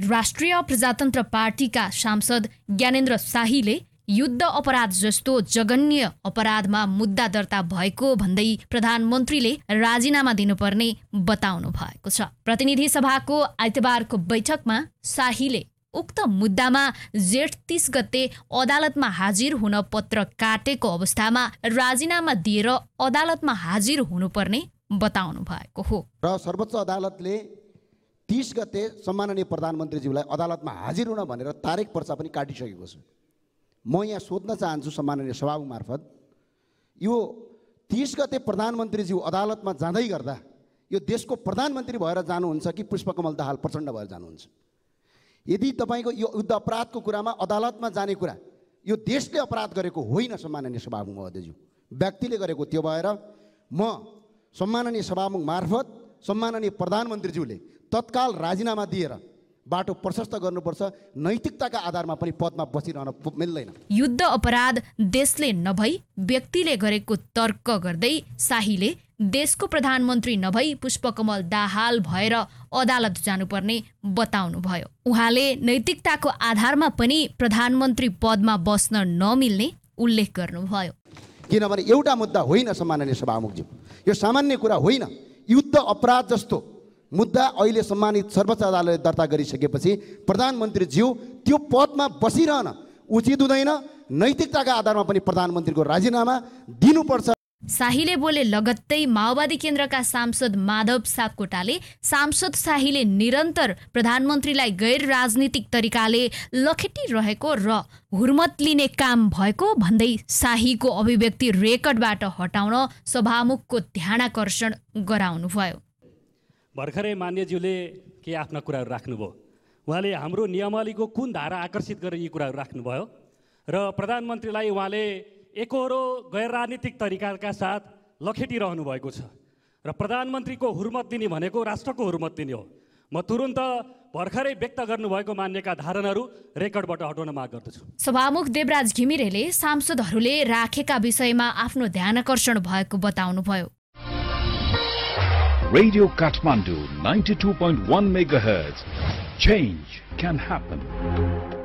राष्ट्रिय प्रजातन्त्र पार्टीका सांसद ज्ञानेन्द्र शाहीले युद्ध अपराध जस्तो जघन्य अपराधमा मुद्दा दर्ता भएको भन्दै प्रधानमन्त्रीले राजीनामा दिनुपर्ने बताउनु भएको छ। प्रतिनिधि सभाको आइतबारको बैठकमा शाहीले उक्त मुद्दामा जेठ तिस गते अदालतमा हाजिर हुन पत्र काटेको अवस्थामा राजीनामा दिएर अदालतमा हाजिर हुनुपर्ने बताउनु भएको हो। र सर्वोच्च अदालतले तिस गते सम्माननीय प्रधानमन्त्रीज्यूलाई अदालतमा हाजिर हुन भनेर तारिक पर्चा पनि काटिसकेको छु। म यहाँ सोध्न चाहन्छु सम्माननीय सभामुख मार्फत यो तिस गते प्रधानमन्त्रीज्यू अदालतमा जाँदै गर्दा यो देशको प्रधानमन्त्री भएर जानुहुन्छ कि पुष्पकमल दाहाल प्रचण्ड भएर जानुहुन्छ? यदि तपाईँको यो युद्ध अपराधको कुरामा अदालतमा जाने कुरा यो देशले अपराध गरेको होइन सम्माननीय सभामुख महोदयज्यू व्यक्तिले गरेको त्यो भएर म सम्माननीय सभामुख मार्फत सम्माननीय प्रधानमन्त्रीज्यूले तत्काल राजीनामा दिएर बाटो प्रशस्त गर्नुपर्छ नैतिकताका आधारमा पनि पदमा बसिरहन मिल्दैन। युद्ध अपराध देशले नभई व्यक्तिले गरेको तर्क गर्दै शाहीले देशको प्रधानमन्त्री नभई पुष्पकमल दाहाल भएर अदालत जानुपर्ने बताउनुभयो। उहाँले नैतिकताको आधारमा पनि प्रधानमन्त्री पदमा बस्न नमिल्ने उल्लेख गर्नुभयो। किनभने एउटा मुद्दा होइन सम्माननीय सभामुखज्यू। यो सामान्य कुरा होइन। युद्ध अपराध जस्तो मुद्दा अहिले सम्मानित सर्वोच्च अदालतले दर्ता गरिसकेपछि प्रधानमन्त्रीज्यू त्यो पदमा बसिरहन उचित हुँदैन नैतिकताका आधारमा पनि प्रधानमन्त्रीको राजीनामा दिनुपर्छ। शाहीले बोले लगत्तै माओवादी केन्द्रका सांसद माधव सापकोटाले सांसद शाहीले निरन्तर प्रधानमन्त्रीलाई गैर राजनीतिक तरिकाले लखेटिरहेको र हुर्मत लिने काम भएको भन्दै शाहीको अभिव्यक्ति रेकर्डबाट हटाउन सभामुखको ध्यानाकर्षण गराउनुभयो। भर्खरै मान्यज्यूले के आफ्ना कुराहरू राख्नुभयो? उहाँले हाम्रो नियमावलीको कुन धारा आकर्षित गरेर यी कुराहरू राख्नुभयो? र प्रधानमन्त्रीलाई उहाँले एकहोरो गैर राजनीतिक तरिकाका साथ लखेटिरहनु भएको छ र प्रधानमन्त्रीको हुर्मत दिने भनेको राष्ट्रको हुर्मत दिने हो म तुरुन्त भर्खरै व्यक्त गर्नुभएको मान्यका धारणाहरू रेकर्डबाट हटाउन माग गर्दछु सभामुख देवराज घिमिरेले सांसदहरूले राखेका विषयमा आफ्नो ध्यानाकर्षण भएको बताउनुभयो Radio Kathmandu 92.1 MHz. Change can happen.